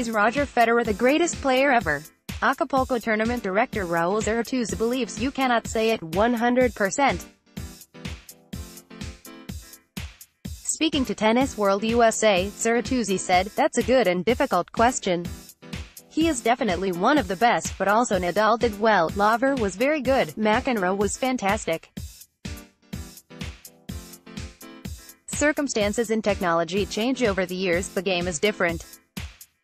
Is Roger Federer the greatest player ever? Acapulco tournament director Raul Zurutuza believes you cannot say it 100%. Speaking to Tennis World USA, Zurutuza said, That's a good and difficult question. He is definitely one of the best, but also Nadal did well, Laver was very good, McEnroe was fantastic. Circumstances and technology change over the years, the game is different.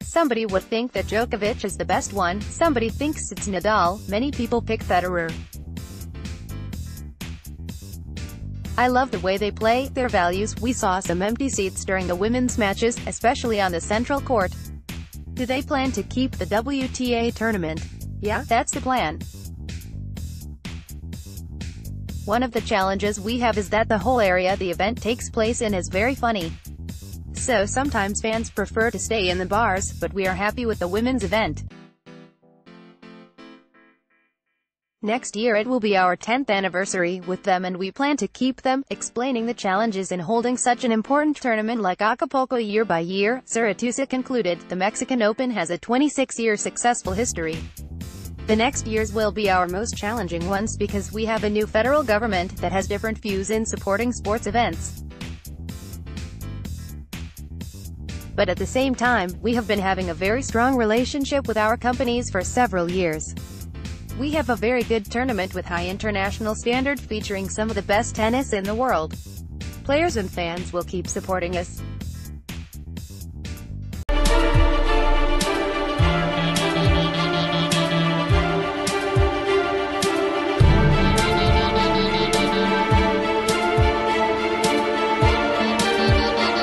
Somebody would think that Djokovic is the best one, somebody thinks it's Nadal, many people pick Federer. I love the way they play, their values, we saw some empty seats during the women's matches, especially on the central court. Do they plan to keep the WTA tournament? Yeah, that's the plan. One of the challenges we have is that the whole area the event takes place in is very funny. So sometimes fans prefer to stay in the bars, but we are happy with the women's event. Next year it will be our 10th anniversary with them and we plan to keep them, explaining the challenges in holding such an important tournament like Acapulco year by year, Zurutuza concluded, the Mexican Open has a 26-year successful history. The next years will be our most challenging ones because we have a new federal government that has different views in supporting sports events. But at the same time, we have been having a very strong relationship with our companies for several years. We have a very good tournament with high international standard featuring some of the best tennis in the world. Players and fans will keep supporting us.